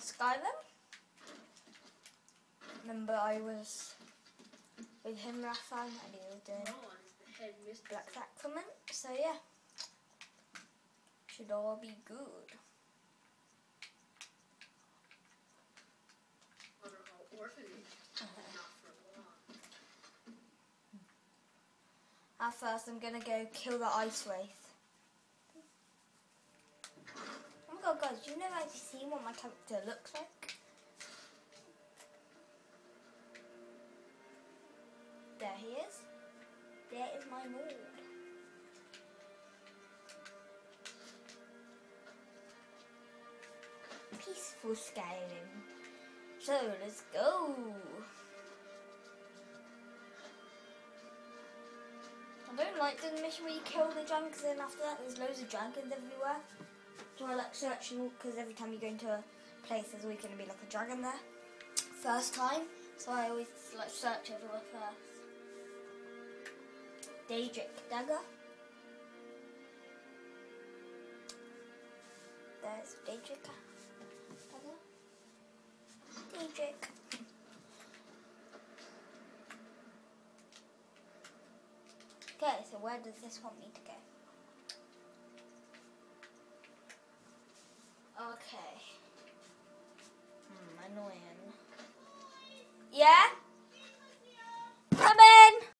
Skyrim. Remember, I was with him last time and he was doing oh, Ron is the head mistress. Black Sacrament. So yeah, should all be good. on her. Not for long. At first, I'm gonna go kill the ice wraith. Guys, you know actually seen what my character looks like? There he is. There is my lord. Peaceful Skyrim. So, let's go. I don't like the mission where you kill the dragon because then after that there's loads of dragons everywhere. So I like searching because every time you go into a place there's always going to be like a dragon there. First time, so I always like search everywhere first. Daedric dagger. There's Daedric dagger. Daedric. Okay, so where does this want me to go? Okay. Hmm, annoying.